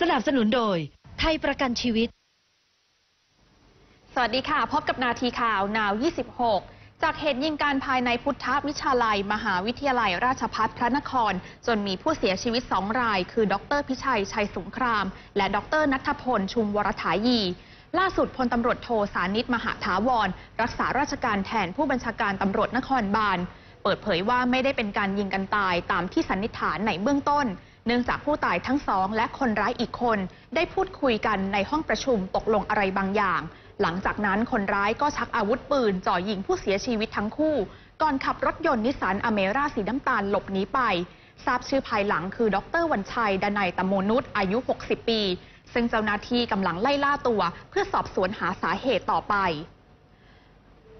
สนับสนุนโดย ไทยประกันชีวิต สวัสดีค่ะ พบกับนาทีข่าวนาว 26 จากเหตุยิงการภายในพุทธวิชาลัย มหาวิทยาลัยราชพัฒพระนคร จนมีผู้เสียชีวิตสองราย คือ ดรพิชัย ชัยสงคราม และดรนัทพล ชุมวรถายีล่าสุดพลตำรวจโทสานิตมหาถาวร รักษาราชการแทนผู้บัญชาการตำรวจนครบาล เปิดเผยว่าไม่ได้เป็นการยิงกันตายตามที่สันนิษฐานในเบื้องต้น เนื่องจากผู้ตายทั้งสองและคนร้ายอีกคน ได้พูดคุยกันในห้องประชุมตกลงอะไรบางอย่าง หลังจากนั้นคนร้ายก็ชักอาวุธปืนจ่อยิงผู้เสียชีวิตทั้งคู่ ก่อนขับรถยนต์นิสสันอเมร่าสีน้ำตาลหลบหนีไป ทราบชื่อภายหลังคือ ดรวันชัยดนัยตโมนุษย์อายุ 60 ปี ซึ่งเจ้าหน้าที่กำลังไล่ล่าตัว เพื่อสอบสวนหาสาเหตุต่อไป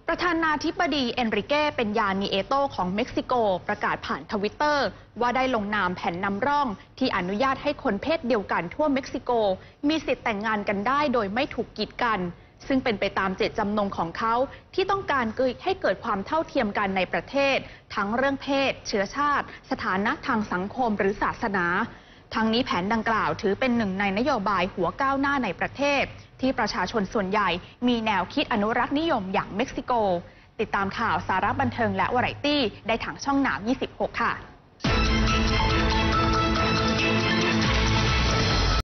ประธานาธิบดีเอนริเก้เป็นยานีเอโตของเม็กซิโก ประกาศผ่านทวิตเตอร์ ว่าได้ลงนามแผ่นนำร่อง ที่อนุญาตให้คนเพศเดียวกันทั่วเม็กซิโก มีสิทธิ์แต่งงานกันได้โดยไม่ถูกกีดกัน ซึ่งเป็นไปตามเจตจำนงของเขา ที่ต้องการให้เกิดความเท่าเทียมกันในประเทศ ทั้งเรื่องเพศ เชื้อชาติ สถานะทางสังคมหรือศาสนาทั้งนี้แผนดังกล่าวถือเป็นหนึ่งในนโยบายหัวก้าวหน้าในประเทศ ที่ประชาชนส่วนใหญ่มีแนวคิดอนุรักษ์นิยมอย่างเม็กซิโก ติดตามข่าวสาระบันเทิงและวาไรตี้ได้ทางช่องหนาว 26 ค่ะ